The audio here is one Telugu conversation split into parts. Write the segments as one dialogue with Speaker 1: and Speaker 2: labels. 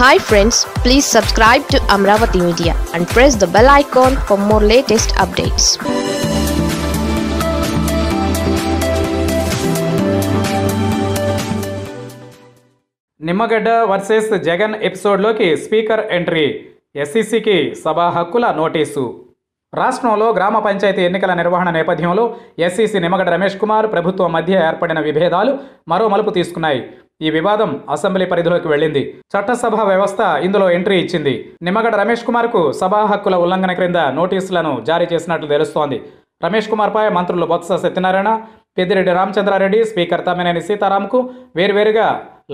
Speaker 1: Hi friends please subscribe to Amaravati media and press the bell icon for more latest updates
Speaker 2: Nimmagadda versus Jagan ఎపిసోడ్లోకి speaker entry. ఎస్సీసీకి సభా హక్కుల నోటీసు. రాష్ట్రంలో గ్రామ పంచాయతీ ఎన్నికల నిర్వహణ నేపథ్యంలో ఎస్సీసీ నిమ్మగడ్డ రమేష్ కుమార్ ప్రభుత్వం మధ్య ఏర్పడిన విభేదాలు మరో మలుపు తీసుకున్నాయి. ఈ వివాదం అసెంబ్లీ పరిధిలోకి వెళ్ళింది. చట్టసభ వ్యవస్థ ఇందులో ఎంట్రీ ఇచ్చింది. నిమ్మగడ్డ రమేష్ కుమార్కు సభా హక్కుల ఉల్లంఘన క్రింద నోటీసులను జారీ చేసినట్లు తెలుస్తోంది. రమేష్ కుమార్పై మంత్రులు బొత్స సత్యనారాయణ పెద్దిరెడ్డి రామచంద్రారెడ్డి స్పీకర్ తమ్మినేని సీతారాంకు వేరువేరుగా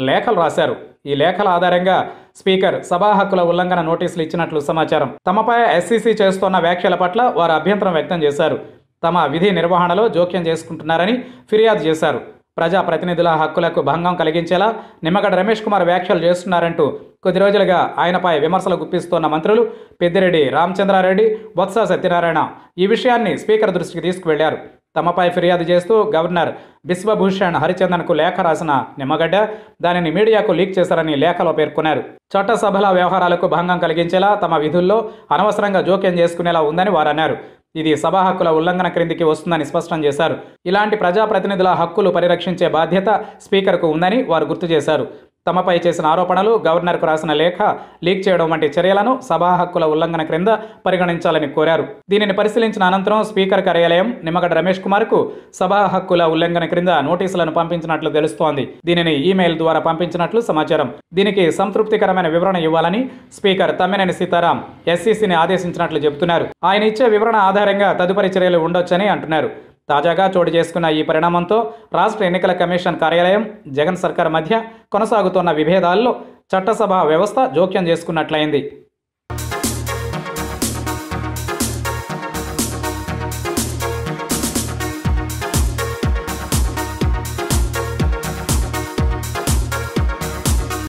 Speaker 2: లేఖలు రాశారు. ఈ లేఖల ఆధారంగా స్పీకర్ సభా హక్కుల ఉల్లంఘన నోటీసులు ఇచ్చినట్లు సమాచారం. తమపై ఎస్సీసీ చేస్తున్న వ్యాఖ్యల పట్ల వారు అభ్యంతరం వ్యక్తం చేశారు. తమ విధి నిర్వహణలో జోక్యం చేసుకుంటున్నారని ఫిర్యాదు చేశారు. ప్రజాప్రతినిధుల హక్కులకు భంగం కలిగించేలా నిమ్మగడ్డ రమేష్ కుమార్ వ్యాఖ్యలు చేస్తున్నారంటూ కొద్ది రోజులుగా ఆయనపై విమర్శలు గుప్పిస్తున్న మంత్రులు పెద్దిరెడ్డి రామచంద్రారెడ్డి బొత్స సత్యనారాయణ ఈ విషయాన్ని స్పీకర్ దృష్టికి తీసుకువెళ్ళారు. తమపై ఫిర్యాదు చేస్తూ గవర్నర్ బిశ్వభూషణ్ హరిచందన్కు లేఖ రాసిన నిమ్మగడ్డ దానిని మీడియాకు లీక్ చేశారని లేఖలో పేర్కొన్నారు. చట్టసభల వ్యవహారాలకు భంగం కలిగించేలా తమ విధుల్లో అనవసరంగా జోక్యం చేసుకునేలా ఉందని వారన్నారు. ఇది సభా హక్కుల ఉల్లంఘన క్రిందికి వస్తుందని స్పష్టం చేశారు. ఇలాంటి ప్రజాప్రతినిధుల హక్కులు పరిరక్షించే బాధ్యత స్పీకర్కు ఉందని వారు గుర్తు చేశారు. తమపై చేసిన ఆరోపణలు గవర్నర్కు రాసిన లేఖ లీక్ చేయడం వంటి చర్యలను సభా హక్కుల ఉల్లంఘన క్రింద పరిగణించాలని కోరారు. దీనిని పరిశీలించిన అనంతరం స్పీకర్ కార్యాలయం నిమ్మగడ్డ రమేష్ కుమార్కు సభా హక్కుల ఉల్లంఘన క్రింద నోటీసులను పంపించినట్లు తెలుస్తోంది. దీనిని ఈమెయిల్ ద్వారా పంపించినట్లు సమాచారం. దీనికి సంతృప్తికరమైన వివరణ ఇవ్వాలని స్పీకర్ తమ్మినేని సీతారాం ఎస్సీసీని ఆదేశించినట్లు చెబుతున్నారు. ఆయన ఇచ్చే వివరణ ఆధారంగా తదుపరి చర్యలు ఉండొచ్చని అంటున్నారు. తాజాగా చోటు చేసుకున్న ఈ పరిణామంతో రాష్ట్ర ఎన్నికల కమిషన్ కార్యాలయం జగన్ సర్కార్ మధ్య కొనసాగుతున్న విభేదాల్లో చట్టసభ వ్యవస్థ జోక్యం చేసుకున్నట్లయింది.